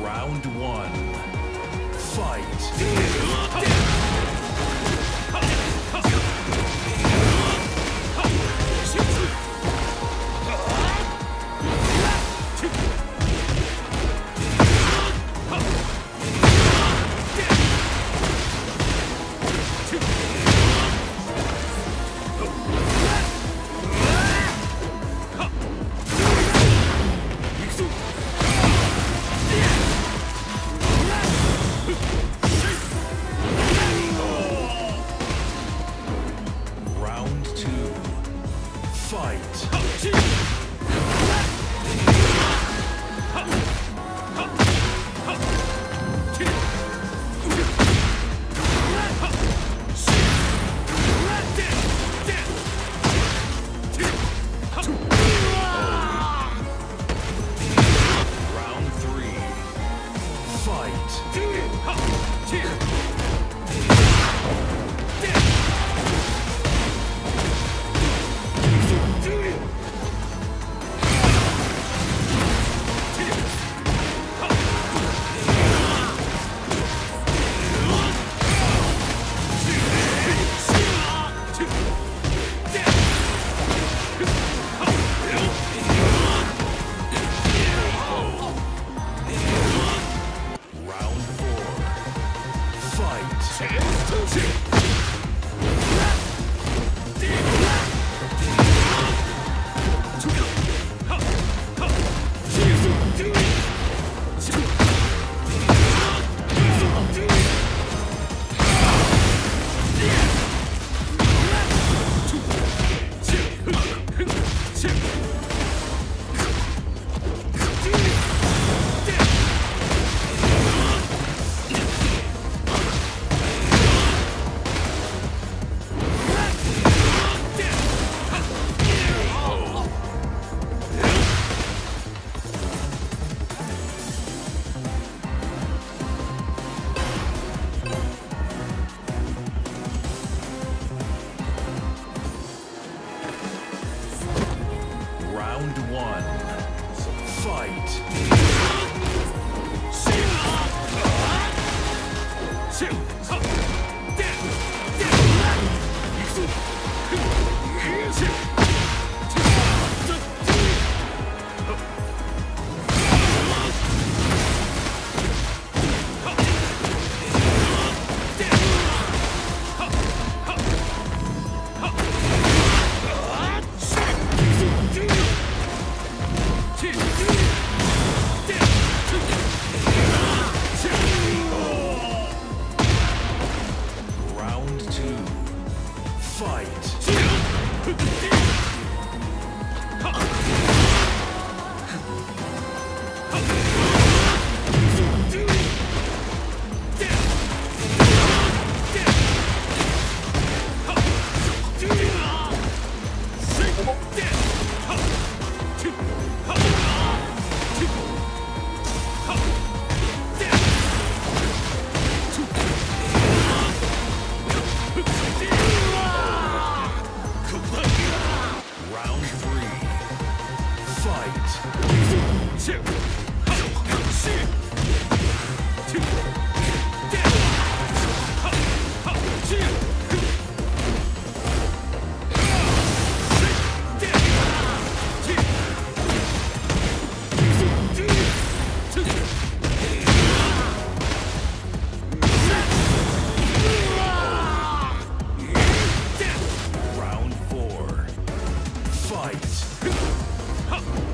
Round one. Fight. Fight. Fight. Round four. Fight!